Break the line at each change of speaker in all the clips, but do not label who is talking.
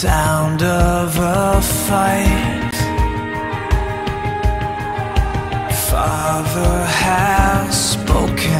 sound of a fight. Father has spoken.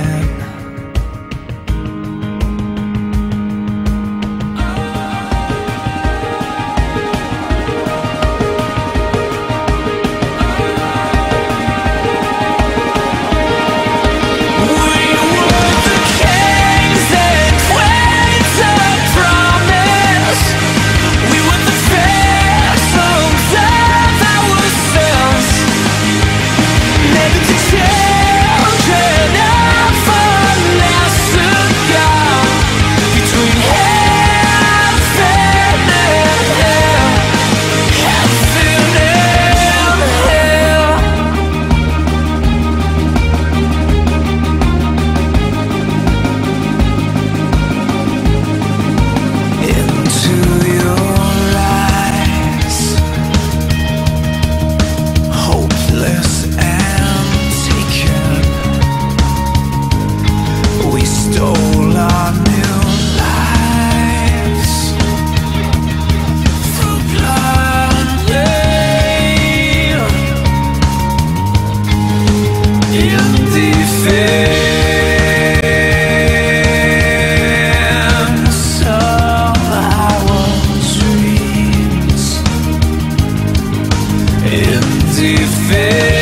me fez.